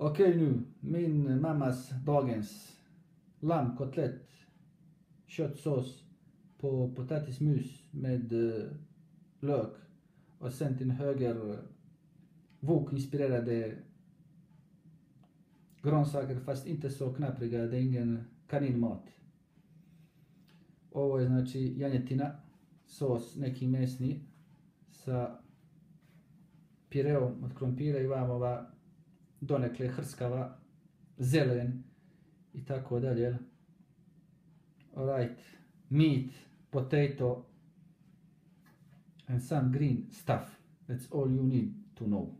Okej nu, min mammas dagens lammkotlett, köttsås på potatismus med uh, lök och sen till höger wok-inspirerade grönsaker fast inte så knapriga. det är ingen kaninmat. Ovo je znači janjetina, sos neki mesni sa pireom od krompira i vam ova donekle hrskava, zelen i tako dalje. Alright, meat, potato and some green stuff. That's all you need to know.